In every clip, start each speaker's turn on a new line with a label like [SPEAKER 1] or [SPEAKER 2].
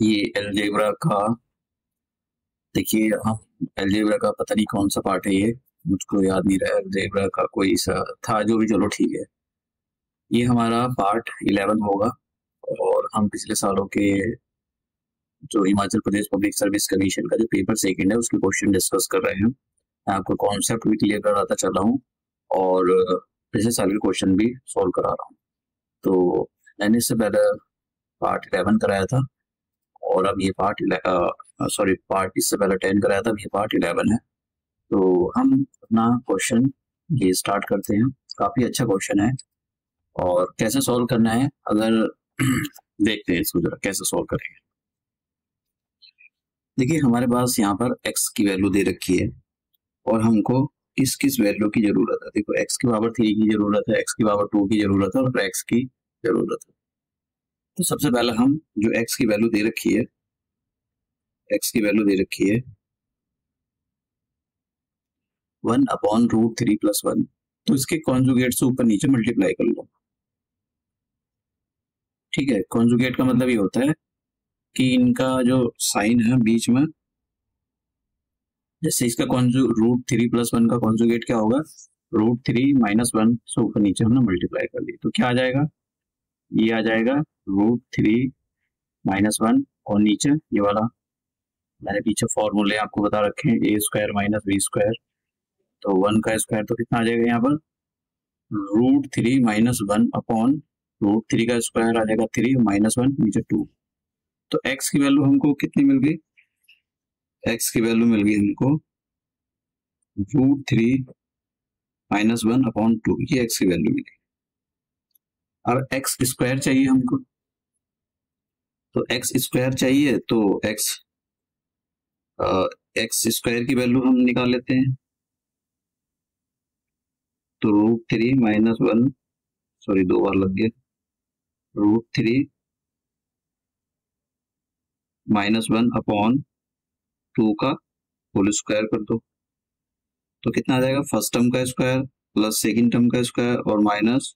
[SPEAKER 1] ये एलजेब्रा का, देखिए एलजेब्रा का पता नहीं कौन सा पार्ट है ये, मुझको याद नहीं रहा एलजेब्रा का कोई सा था जो भी, चलो ठीक है। ये हमारा पार्ट इलेवन होगा, और हम पिछले सालों के जो Himachal Pradesh public service commission का जो पेपर सेकंड है, उसके क्वेश्चन डिस्कस कर रहे हैं। मैं आपको कॉन्सेप्ट भी क्लियर कराता चल रहा हूँ, और पिछले साल के क्वेश्चन भी सॉल्व करा रहा हूँ। तो मैंने इससे पहले पार्ट इलेवन कराया था और अब ये पार्ट सॉरी पार्ट इससे पहले टेन कराया था, अब ये पार्ट इलेवन है। तो हम अपना क्वेश्चन ये स्टार्ट करते हैं। काफ़ी अच्छा क्वेश्चन है और कैसे सॉल्व करना है, अगर देखते हैं इसको जरा, कैसे सॉल्व करेंगे देखिए, हमारे पास यहाँ पर x की वैल्यू दे रखी है और हमको किस किस वैल्यू की ज़रूरत है। देखो, x की पावर थ्री की ज़रूरत है, x की पावर टू की ज़रूरत है और x की ज़रूरत है। तो सबसे पहले हम जो x की वैल्यू दे रखी है, x की वैल्यू दे रखी है one upon root three plus one तो इसके कॉन्जुगेट से ऊपर नीचे मल्टीप्लाई कर लो। ठीक है कॉन्जुगेट का मतलब ये होता है कि इनका जो साइन है बीच में, जैसे इसका कॉन्जु रूट थ्री प्लस वन का कॉन्जुगेट क्या होगा? रूट थ्री माइनस वन से ऊपर नीचे हमने मल्टीप्लाई कर दी तो क्या आ जाएगा? ये आ जाएगा रूट थ्री माइनस वन और नीचे ये वाला मैंने पीछे फॉर्मूले आपको बता रखे हैं A square minus B square तो वन का स्क्वायर तो कितना आ जाएगा यहाँ पर? Root three minus one upon root three का स्क्वायर आ जाएगा थ्री माइनस वन नीचे टू तो एक्स की वैल्यू हमको कितनी मिल गई? एक्स की वैल्यू मिल गई हमको root three minus one upon two ये एक्स की वैल्यू मिली। अब एक्स स्क्वायर चाहिए हमको। तो एक्स स्क्वायर चाहिए तो एक्स एक्स स्क्वायर की वैल्यू हम निकाल लेते हैं। तो root three minus one sorry दो बार लग गया। Root three minus one upon two का होल स्क्वायर कर दो। तो कितना आ जाएगा? फ़र्स्ट टर्म का स्क्वायर प्लस सेकंड टर्म का स्क्वायर और माइनस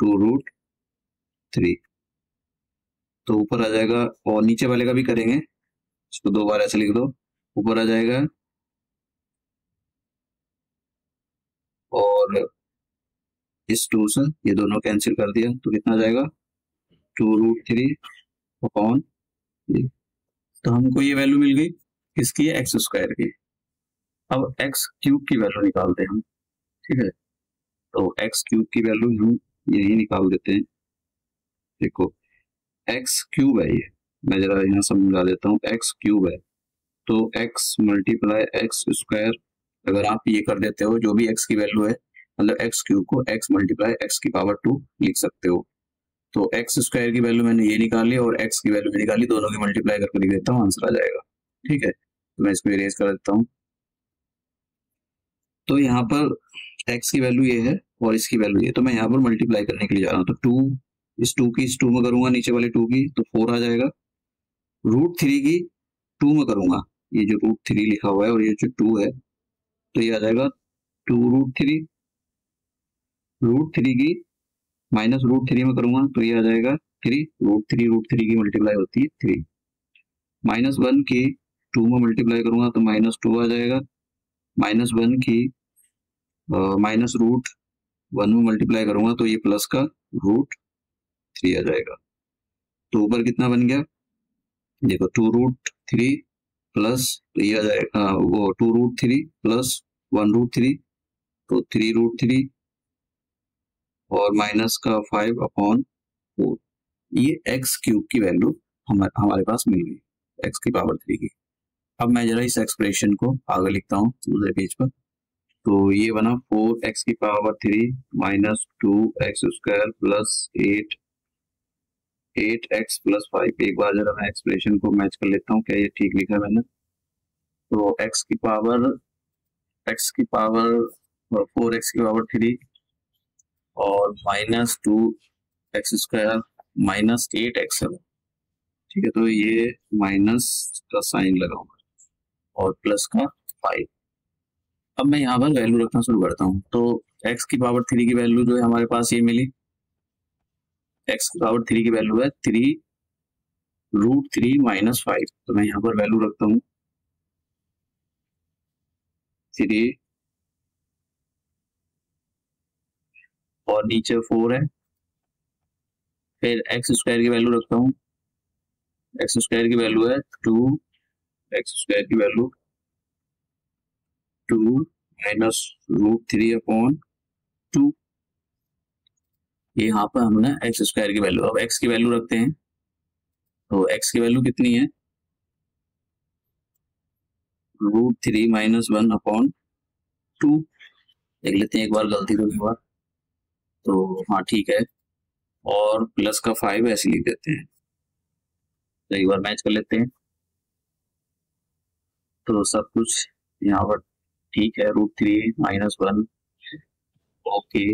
[SPEAKER 1] टू रूट थ्री। तो ऊपर आ जाएगा, और नीचे वाले का भी करेंगे। इसको दो बार ऐसे लिख दो। ऊपर आ जाएगा, और इस टू से ये दोनों कैंसिल कर दिया। तो कितना आ जाएगा? Two root three upon three तो हमको ये वैल्यू मिल गई किसकी? है एक्स स्क्वायर की। अब एक्स क्यूब की वैल्यू निकालते हैं ठीक है? तो एक्स क्यूब की वैल्यू हम यही निकाल देते हैं। देखो एक्स क्यूब है ये। मैं जरा यहाँ समझा देता हूँ एक्स क्यूब है। तो एक्स मल्टीप्लाई एक्स स्क्वायर अगर आप ये कर देते हो, जो भी एक्स की वैल्यू है मतलब एक्स क्यूब को एक्स मल्टीप्लाई एक्स की पावर टू लिख सकते हो। तो एक्स स्क्वायर की वैल्यू मैंने ये निकाली और एक्स की वैल्यू निकाली, दोनों की मल्टीप्लाई करके लिख देता हूँ आंसर आ जाएगा। ठीक है? तो मैं इसको इरेज कर देता हूँ। तो यहाँ पर एक्स की वैल्यू ये है और इसकी वैल्यू ये तो मैं यहाँ पर मल्टीप्लाई करने के लिए जा रहा हूँ। तो टू इस टू की, इस टू में करूँगा, नीचे वाले टू की तो फोर आ जाएगा। रूट थ्री की टू में करूँगा। ये जो रूट थ्री लिखा हुआ है और ये जो टू है तो ये आ जाएगा two root three root three की माइनस रूट थ्री में करूँगा तो ये आ जाएगा three root three root three की मल्टीप्लाई होती है थ्री माइनस वन की टू में मल्टीप्लाई करूँगा तो माइनस टू आ जाएगा। माइनस वन की माइनस रूट वन में मल्टीप्लाई करूँगा तो ये प्लस का रूट थ्री आ जाएगा। तो ऊपर कितना बन गया? देखो टू रूट थ्री प्लस तो ये आ जाएगा वो two root three plus one root three तो थ्री रूट थ्री और माइनस का फाइव अपॉन फोर ये एक्स क्यूब की वैल्यू हमारे हमारे पास मिल गई एक्स की पावर थ्री की। अब मैं जरा इस एक्सप्रेशन को आगे लिखता हूँ, दूसरे पेज पर। तो ये बना फोर एक्स की power three minus two X square plus eight eight X plus five. एक बार जरा मैं एक्सप्रेशन को मैच कर लेता हूँ, क्या ये ठीक लिखा मैंने? तो एक्स की पावर, एक्स की पावर, फोर एक्स की पावर थ्री और minus two X square minus eight X है ठीक है तो ये माइनस का साइन लगाऊँगा और प्लस का फाइव। अब मैं यहाँ पर वैल्यू रखना शुरू करता हूँ। तो x की पावर थ्री की वैल्यू जो है हमारे पास ये मिली। x की पावर थ्री की वैल्यू है three root three minus five तो मैं यहाँ पर वैल्यू रखता हूँ। थ्री और नीचे फोर है। फिर एक्स स्क्वायर की वैल्यू रखता हूँ। एक्स स्क्वायर की वैल्यू है टू एक्स स्क्वायर की value two minus root three upon two. यहाँ पर हमने एक्स स्क्वायर की वैल्यू अब एक्स की वैल्यू रखते हैं। तो एक्स की वैल्यू कितनी है? Root three minus one upon two. देख लेते हैं एक बार गलती एक बार तो हाँ ठीक है। और प्लस का फाइव ऐसे लिख देते हैं। तो एक बार मैच कर लेते हैं। तो सब कुछ यहाँ पर ठीक है root three minus one okay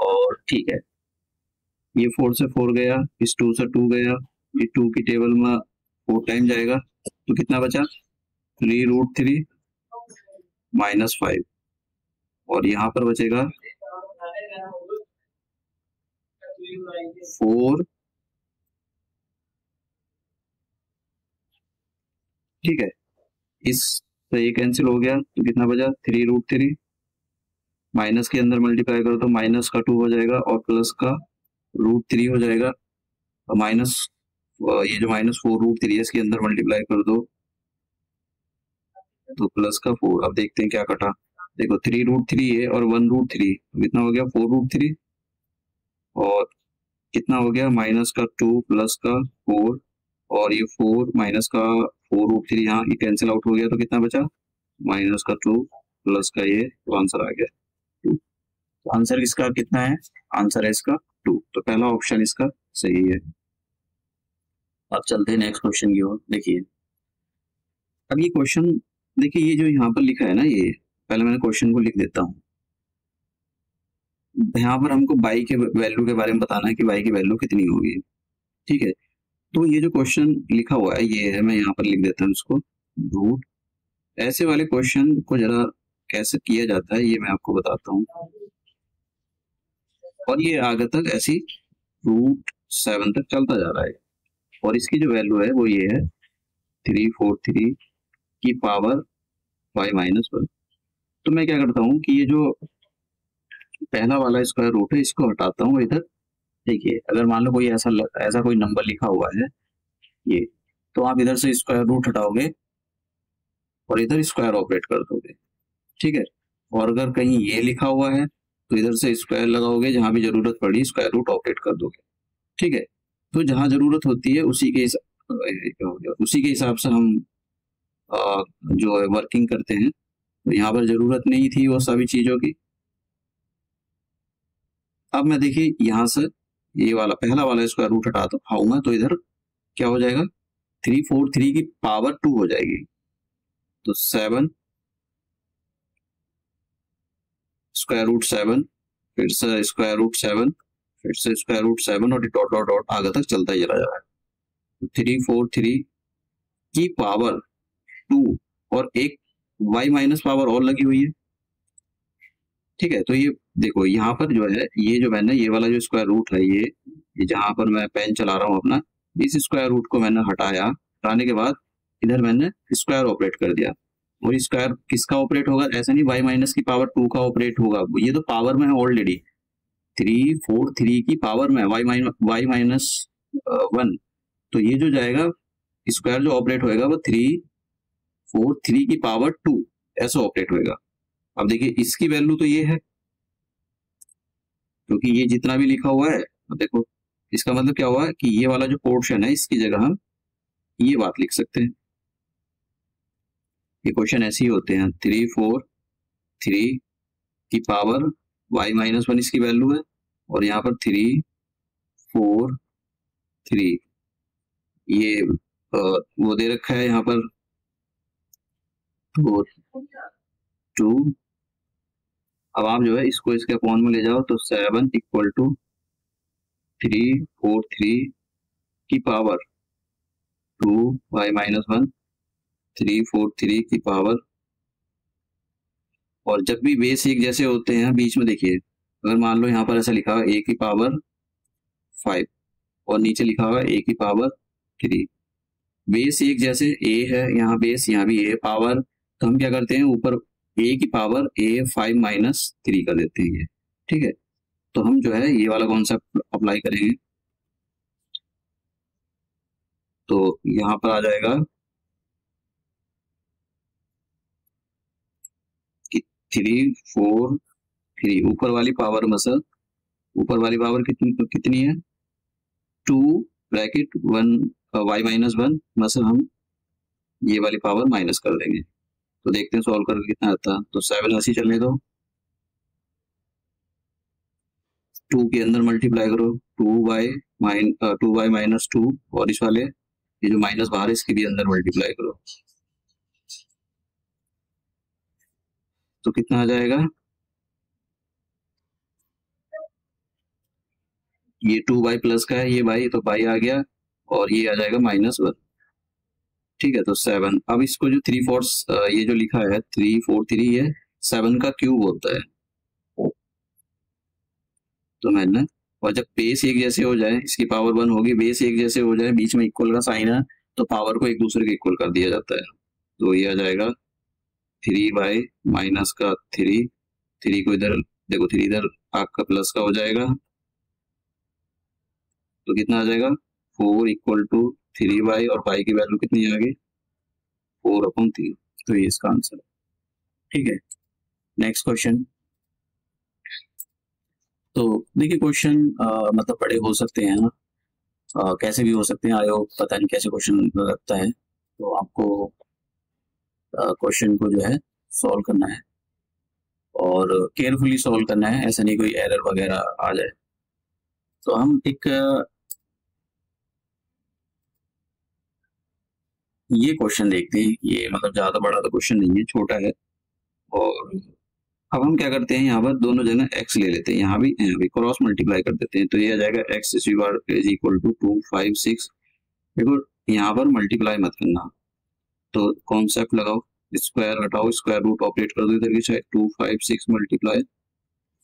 [SPEAKER 1] और ठीक है। ये फोर से फोर गया, इस टू से टू गया, ये टू की टेबल में फोर टाइम जाएगा। तो कितना बचा? Three root three minus five और यहाँ पर बचेगा फोर ठीक है, इस तो ये कैंसिल हो गया। तो कितना बचा? थ्री रूट थ्री माइनस के अंदर मल्टीप्लाई करो तो माइनस का टू हो जाएगा और प्लस का रूट थ्री हो जाएगा। और माइनस ये जो माइनस फोर रूट थ्री है, इसके अंदर मल्टीप्लाई कर दो। तो प्लस का फोर अब देखते हैं क्या कटा। देखो थ्री रूट थ्री है और वन रूट थ्री तो कितना हो गया? फोर रूट थ्री और कितना हो गया? माइनस का टू प्लस का फोर और ये फोर माइनस का फोर रूट थ्री यहाँ ये कैंसिल आउट हो गया तो कितना बचा? माइनस का टू प्लस का ये तो आंसर आ गया टू तो आंसर इसका कितना है? आंसर है इसका टू तो पहला ऑप्शन इसका सही है। अब चलते हैं नेक्स्ट क्वेश्चन की ओर, देखिए। अब ये क्वेश्चन देखिए, ये जो यहाँ पर लिखा है ना ये, पहले मैंने क्वेश्चन को लिख देता हूँ। यहाँ पर हमको बाई के वैल्यू के बारे में बताना है कि बाई की वैल्यू कितनी होगी। ठीक है? तो ये जो क्वेश्चन लिखा हुआ है, ये है, मैं यहाँ पर लिख देता हूँ इसको। रूट ऐसे वाले क्वेश्चन को जरा कैसे किया जाता है, ये मैं आपको बताता हूँ। और ये आगे तक ऐसी रूट सेवन तक चलता जा रहा है। और इसकी जो वैल्यू है, वो ये है थ्री फोर थ्री की पावर फाइव माइनस वन तो मैं क्या करता हूँ कि ये जो पहला वाला स्क्वायर रूट है, इसको हटाता हूँ इधर। देखिए, अगर मान लो कोई ऐसा ऐसा कोई नंबर लिखा हुआ है, ये तो आप इधर से स्क्वायर रूट हटाओगे और इधर स्क्वायर ऑपरेट कर दोगे, ठीक है? और अगर कहीं ये लिखा हुआ है तो इधर से स्क्वायर लगाओगे, जहाँ भी ज़रूरत पड़ी स्क्वायर रूट ऑपरेट कर दोगे, ठीक है? तो जहाँ ज़रूरत होती है, उसी के उसी के हिसाब से हम जो है वर्किंग करते हैं। तो यहाँ पर ज़रूरत नहीं थी वो सभी चीज़ों की। अब मैं देखिए, यहाँ से ये वाला, पहला वाला स्क्वायर रूट हटा तो आऊँगा तो इधर क्या हो जाएगा? थ्री फोर थ्री की पावर टू हो जाएगी। तो सेवन स्क्वायर रूट सेवन फिर से स्क्वायर रूट सेवन फिर से स्क्वायर रूट सेवन और डॉट डॉट डॉट आगे तक चलता ही चला जा रहा है। थ्री फोर थ्री की पावर टू और एक वाई माइनस पावर और लगी हुई है। ठीक है तो ये देखो, यहाँ पर जो है, ये जो मैंने, ये वाला जो स्क्वायर रूट है, ये जहाँ पर मैं पेन चला रहा हूँ अपना, इस स्क्वायर रूट को मैंने हटाया, हटाने के बाद इधर मैंने स्क्वायर ऑपरेट कर दिया। और स्क्वायर किसका ऑपरेट होगा? ऐसा नहीं वाई माइनस की पावर टू का ऑपरेट होगा। ये तो पावर में है ऑलरेडी थ्री फोर थ्री की पावर में Y minus Y minus one तो ये जो जाएगा स्क्वायर जो ऑपरेट होएगा वो थ्री फोर थ्री की पावर टू ऐसा ऑपरेट होएगा। अब देखिए, इसकी वैल्यू तो ये है। क्योंकि ये जितना भी लिखा हुआ है, अब देखो, इसका मतलब क्या हुआ कि ये वाला जो पोर्शन है, इसकी जगह हम ये बात लिख सकते हैं। ये क्वेश्चन ऐसे ही होते हैं थ्री फोर थ्री की पावर वाई माइनस वन इसकी वैल्यू है, और यहाँ पर थ्री फोर थ्री ये वो दे रखा है यहाँ पर टू अब आप जो है इसको इसके अपॉन में ले जाओ तो seven equal to three four three की power two Y minus one three four three की पावर और जब भी बेस एक जैसे होते हैं, बीच में देखिए, अगर मान लो यहाँ पर ऐसा लिखा हुआ ए की पावर फाइव और नीचे लिखा हुआ ए की पावर थ्री बेस एक जैसे ए है, यहाँ बेस यहाँ भी ए पावर तो हम क्या करते हैं, ऊपर ए की power A five minus three कर देते हैं। ये ठीक है? तो हम जो है ये वाला कॉन्सेप्ट अप्लाई करेंगे। तो यहाँ पर आ जाएगा थ्री फोर थ्री ऊपर वाली पावर मसल, ऊपर वाली पावर कितनी कितनी है? Two bracket one Y minus one muscle हम ये वाली पावर माइनस कर देंगे। तो देखते हैं सॉल्व करके कितना आता तो सेवन अस्सी चलने दो। टू के अंदर मल्टीप्लाई करो। Two by minus two by minus two और इस वाले, ये जो माइनस बाहर है, इसके भी अंदर मल्टीप्लाई करो। तो कितना आ जाएगा? ये टू बाई प्लस का है, ये बाई तो बाई आ गया और ये आ जाएगा माइनस वन ठीक है तो सेवन अब इसको जो थ्री फोर्स ये जो लिखा है थ्री फोर थ्री है सेवन का क्यूब होता है। तो मैंने, और जब बेस एक जैसे हो जाए, इसकी पावर वन होगी बेस एक जैसे हो जाए, बीच में इक्वल का साइन है तो पावर को एक दूसरे के इक्वल कर दिया जाता है। तो ये आ जाएगा थ्री बाई माइनस का थ्री थ्री को इधर, देखो थ्री इधर आपका प्लस का हो जाएगा। तो कितना आ जाएगा? Four equal to three by और बाई की वैल्यू कितनी आ गई? फोर अपॉन थ्री तो ये इसका आंसर ठीक है? नेक्स्ट क्वेश्चन तो देखिए क्वेश्चन मतलब बड़े हो सकते हैं ना? कैसे भी हो सकते हैं आयोग पता नहीं कैसे क्वेश्चन लगता है। तो आपको क्वेश्चन को जो है सॉल्व करना है। और केयरफुली सॉल्व करना है, ऐसा नहीं कोई एरर वगैरह आ जाए। तो हम एक ये क्वेश्चन देखते हैं। ये मतलब ज़्यादा बड़ा तो क्वेश्चन नहीं है, छोटा है। और अब हम क्या करते हैं, यहाँ पर दोनों जगह एक्स ले लेते हैं। यहाँ भी यहाँ भी क्रॉस मल्टीप्लाई कर देते हैं। तो ये आ जाएगा X is equal to two five six देखो, यहाँ पर मल्टीप्लाई मत करना। तो कॉन्सेप्ट लगाओ। स्क्वायर हटाओ स्क्वायर रूट ऑपरेट कर दो इधर की side two five six multiply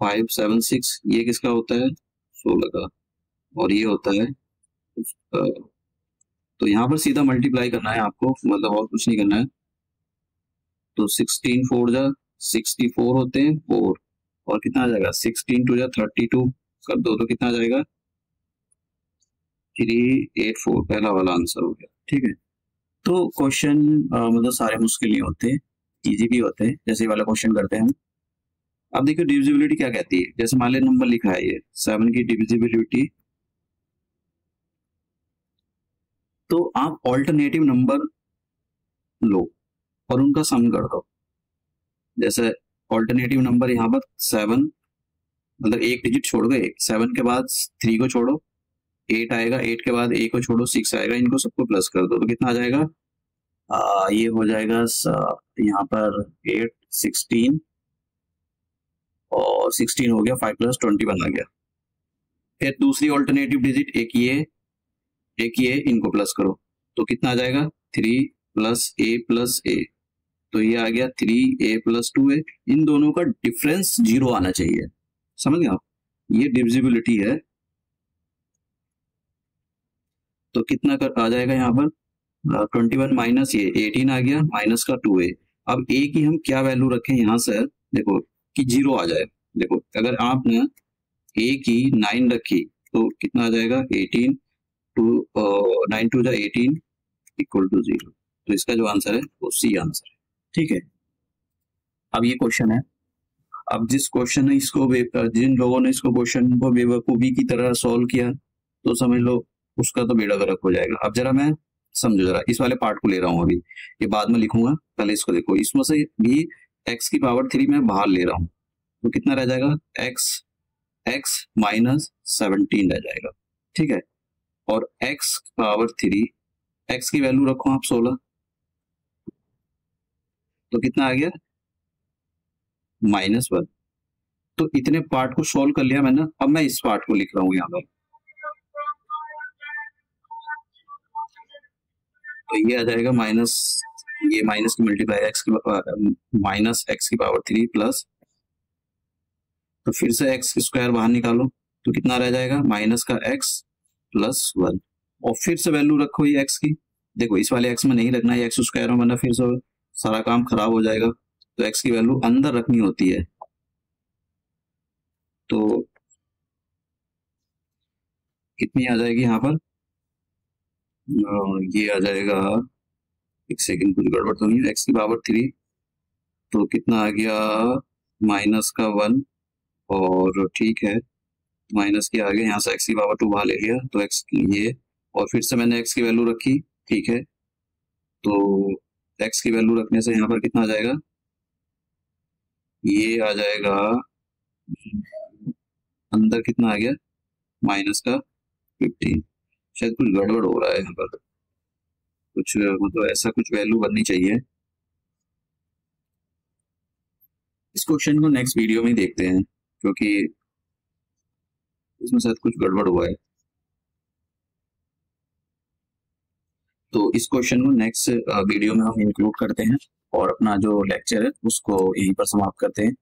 [SPEAKER 1] five seven six ये किसका होता है? सोलह का। और ये होता है तो यहाँ पर सीधा मल्टीप्लाई करना है आपको मतलब और कुछ नहीं करना है। तो सिक्सटीन फोर जा सिक्सटी फोर होते हैं फोर और कितना आ जाएगा? सिक्सटीन टू या थर्टी टू कर दो तो कितना आ जाएगा? थ्री एट फोर पहला वाला आंसर हो गया। ठीक है? तो क्वेश्चन मतलब सारे मुश्किल नहीं होते इजी भी होते हैं, जैसे वाला क्वेश्चन करते हैं हम। अब देखो डिविजिबिलिटी क्या कहती है? जैसे मान लिया नंबर लिखा है ये सेवन की डिविजिबिलिटी तो आप ऑल्टरनेटिव नंबर लो और उनका सम कर दो। जैसे ऑल्टरनेटिव नंबर यहाँ पर सेवन मतलब एक डिजिट छोड़ गए सेवन के बाद थ्री को छोड़ो एट आएगा एट के बाद ए को छोड़ो सिक्स आएगा इनको सबको प्लस कर दो। तो कितना आ जाएगा? आ, ये हो जाएगा यहाँ पर एट सिक्सटीन और सिक्सटीन हो गया फाइव प्लस ट्वेंटी वन आ गया। फिर दूसरी ऑल्टरनेटिव डिजिट एक ये एक ये, इनको प्लस करो। तो कितना आ जाएगा? Three plus A plus A तो ये आ गया three A plus two A इन दोनों का डिफरेंस ज़ीरो आना चाहिए। समझ गए आप? ये डिविजिबिलिटी है। तो कितना कर, आ जाएगा यहाँ पर? ट्वेंटी वन माइनस ये एटीन आ गया माइनस का टू ए अब ए की हम क्या वैल्यू रखें यहाँ से? देखो, कि ज़ीरो आ जाए। देखो, अगर आपने ए की नाइन रखी तो कितना आ जाएगा? एटीन टू नाइन टू जा इक्वल टू ज़ीरो तो इसका जो आंसर है, वो सी आंसर है। ठीक है? अब ये क्वेश्चन है। अब जिस क्वेश्चन है इसको जिन लोगों ने इसको क्वेश्चन को बेवकूफ़ी की तरह सॉल्व किया तो समझ लो, उसका तो बेड़ा गर्क हो जाएगा। अब जरा मैं समझो जरा, इस वाले पार्ट को ले रहा हूँ अभी। ये बाद में लिखूँगा, पहले इसको देखो। इसमें से भी एक्स की पावर थ्री मैं बाहर ले रहा हूँ। तो कितना रह जाएगा? एक्स एक्स माइनस सेवनटीन रह जाएगा। ठीक है? और एक्स पावर थ्री एक्स की वैल्यू रखो आप सोलह। तो कितना आ गया? माइनस वन तो इतने पार्ट को सॉल्व कर लिया मैंने। अब मैं इस पार्ट को लिख रहा हूँ यहाँ पर। तो ये आ जाएगा माइनस ये माइनस की मल्टीप्लाई एक्स की माइनस एक्स की पावर थ्री प्लस तो फिर से एक्स स्क्वायर बाहर निकालो। तो कितना रह जाएगा? माइनस का एक्स प्लस वन और फिर से वैल्यू रखो ये एक्स की। देखो, इस वाले एक्स में नहीं रखना एक्स स्क्वायर में वरना फिर से सारा काम खराब हो जाएगा। तो एक्स की वैल्यू अंदर रखनी होती है। तो कितनी आ जाएगी यहाँ पर? ये आ जाएगा, एक सेकंड कुछ गड़बड़ तो नहीं है एक्स की पावर थ्री तो कितना आ गया? माइनस का वन और ठीक है। माइनस के आगे यहाँ से एक्स की पावर टू बाहर ले लिया तो एक्स ये, और फिर से मैंने एक्स की वैल्यू रखी, ठीक है? तो एक्स की वैल्यू रखने से यहाँ पर कितना आ जाएगा? ये आ जाएगा, अंदर कितना आ गया? माइनस का फिफ्टीन शायद कुछ गड़बड़ हो रहा है यहाँ पर। कुछ मतलब ऐसा कुछ वैल्यू बननी चाहिए। इस क्वेश्चन को नेक्स्ट वीडियो में देखते हैं, क्योंकि इसमें शायद कुछ गड़बड़ हुआ है। तो इस क्वेश्चन को नेक्स्ट वीडियो में हम इंक्लूड करते हैं और अपना जो लेक्चर है, उसको यहीं पर समाप्त करते हैं।